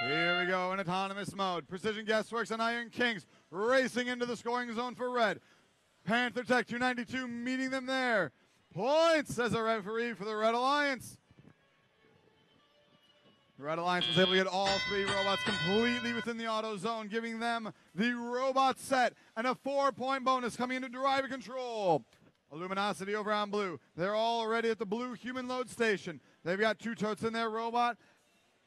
Here we go in autonomous mode. Precision Guessworks and Iron Kings racing into the scoring zone for red. Panther Tech 292 meeting them there. Points, says a referee for the Red Alliance. The Red Alliance was able to get all three robots completely within the auto zone, giving them the robot set and a four point bonus coming into driver control. Illuminosity over on blue. They're already at the blue human load station. They've got two totes in their robot,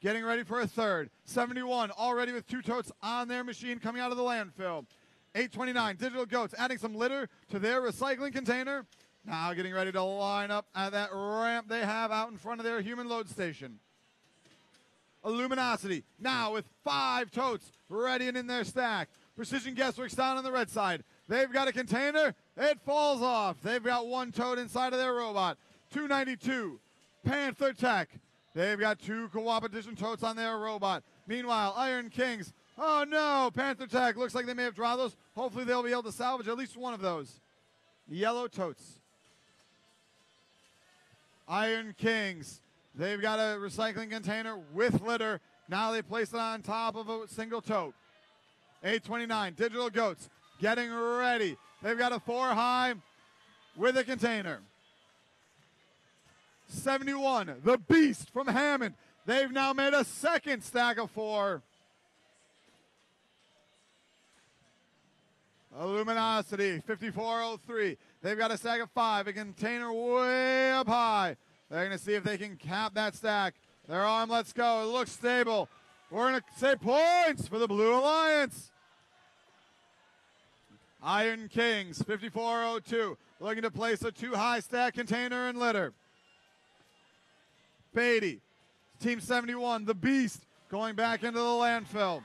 getting ready for a third. 71 already with two totes on their machine coming out of the landfill. 829 Digital Goats adding some litter to their recycling container. Now getting ready to line up at that ramp they have out in front of their human load station. Illuminosity now with five totes ready and in their stack. Precision Guessworks down on the red side. They've got a container. It falls off. They've got one tote inside of their robot. 292. Panther Tech. They've got two co-opetition totes on their robot. Meanwhile, Iron Kings. Oh no, Panther Tech. Looks like they may have dropped those. Hopefully they'll be able to salvage at least one of those. Yellow totes. Iron Kings. They've got a recycling container with litter. Now they place it on top of a single tote. 829, Digital Goats getting ready. They've got a four high with a container. 71, the Beast from Hammond. They've now made a second stack of four. Illuminosity, 5403. They've got a stack of five, a container way up high. They're going to see if they can cap that stack. Their arm lets go. It looks stable. We're going to say points for the Blue Alliance. Iron Kings, 5402, looking to place a two high stack container and litter. Beatty, Team 71, the Beast, going back into the landfill.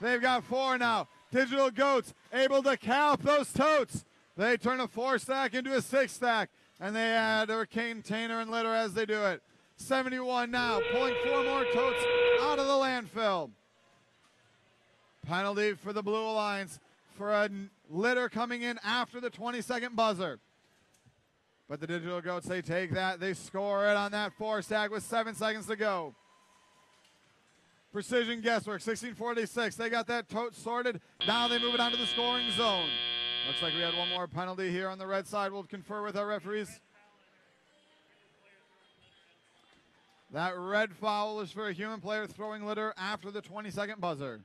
They've got four now. Digital Goats able to cap those totes. They turn a four stack into a six stack, and they add a container and litter as they do it. 71 now, pulling four more totes out of the landfill. Penalty for the Blue Alliance for a litter coming in after the 20 second buzzer. But the Digital Goats, they take that, they score it on that four stack with seven seconds to go. Precision Guesswork, 1646. They got that tote sorted. Now they move it onto the scoring zone. Looks like we had one more penalty here on the red side. We'll confer with our referees. That red foul is for a human player throwing litter after the 20 second buzzer.